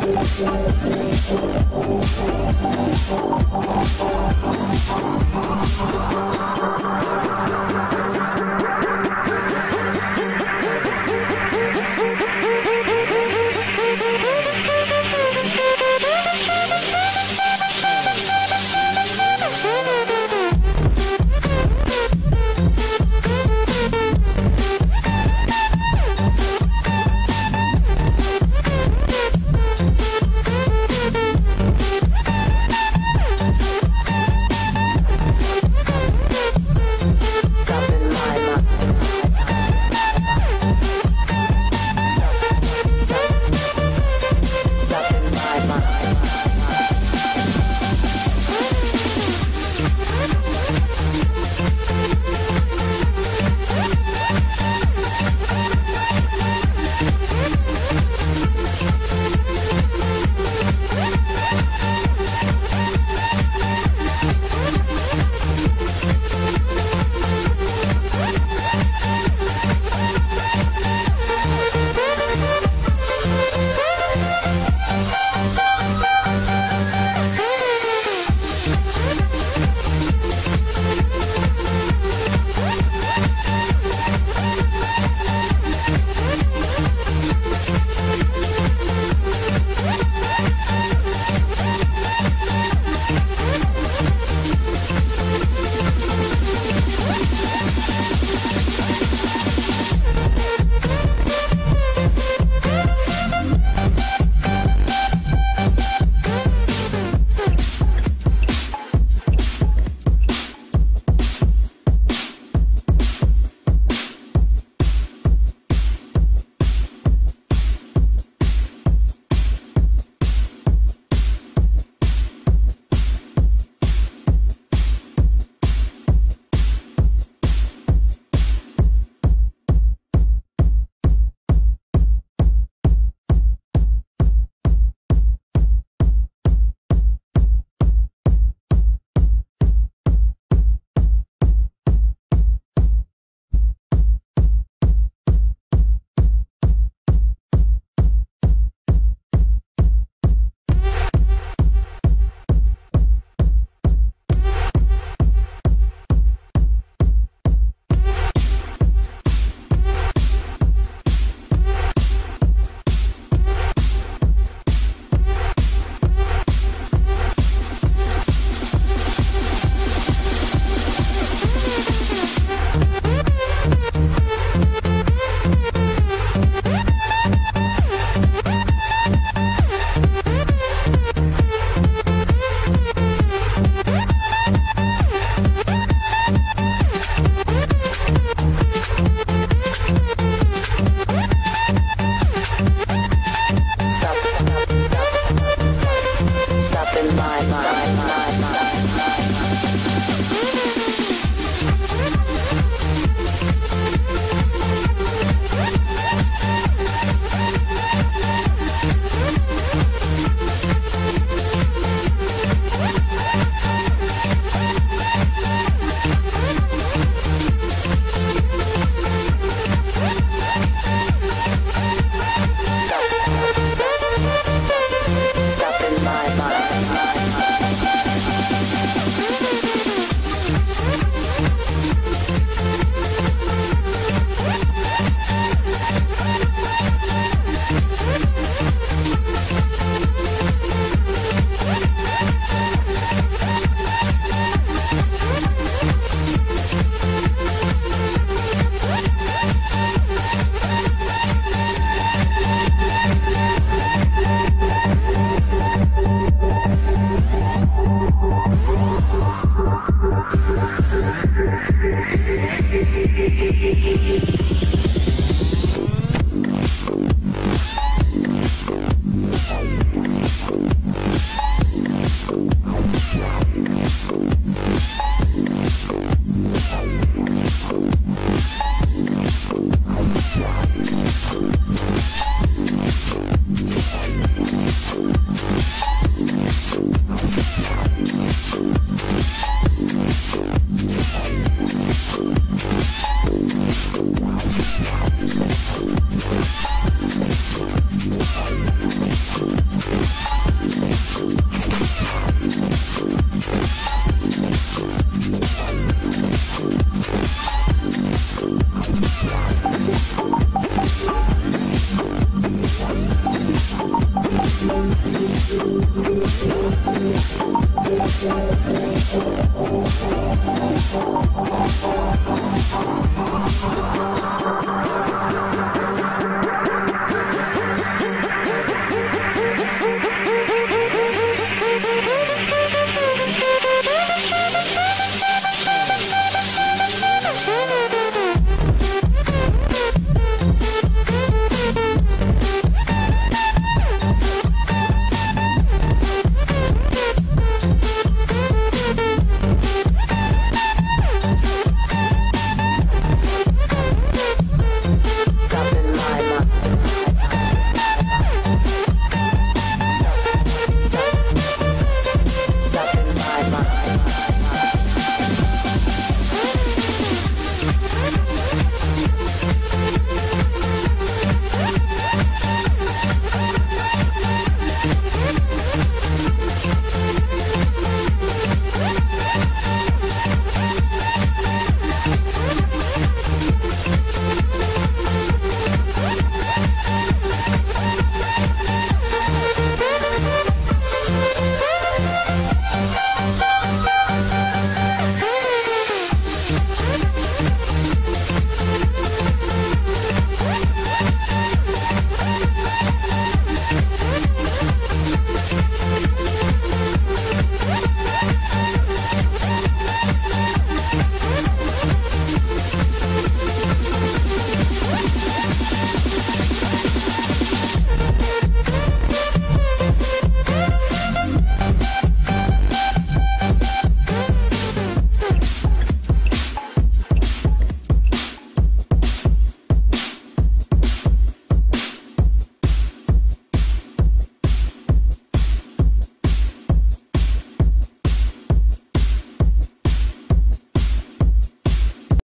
Thank Thank